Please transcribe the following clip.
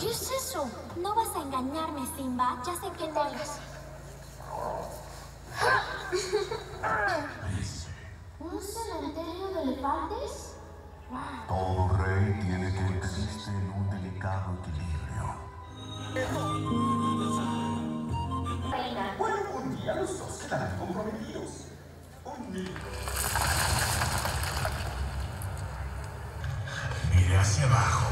¿Qué es eso? No vas a engañarme, Simba. Ya sé que no eres. ¿Un cementerio de elefantes? Todo rey tiene que existir en un delicado equilibrio. Reina. Bueno, un día los dos quedarán comprometidos. Unidos. Mire hacia abajo.